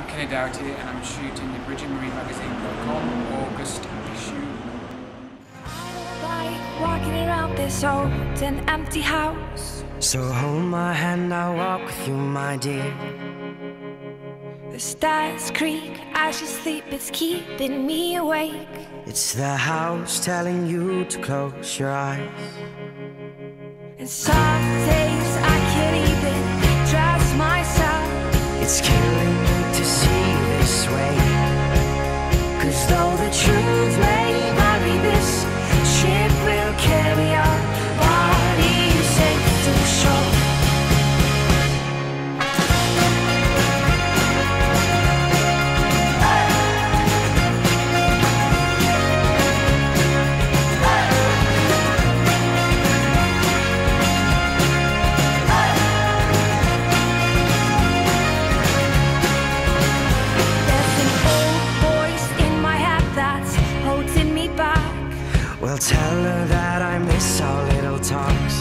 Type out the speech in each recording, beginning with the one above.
I'm Kenny Doughty and I'm shooting the BridgetMarieMagazine.com August issue. Walking around this old and empty house. So hold my hand, I'll walk with you, my dear. The stars creak as you sleep, it's keeping me awake. It's the house telling you to close your eyes. And some days I can't even trust myself. It's killing Well, tell her that I miss our little talks.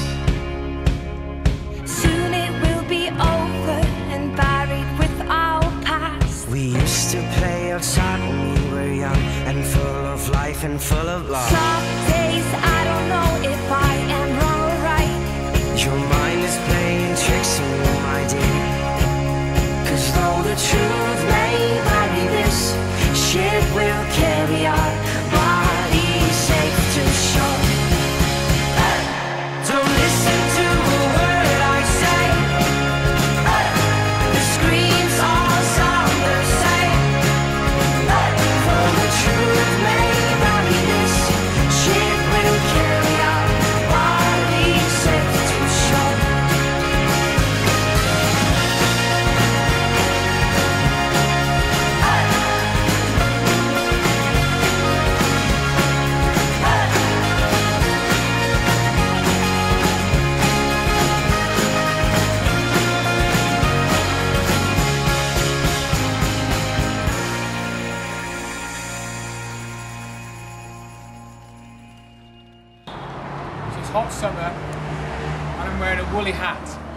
Soon it will be over and buried with our past. We used to play outside when we were young and full of life and full of love. Some days I don't know if I am wrong or right. Your hot summer and I'm wearing a woolly hat.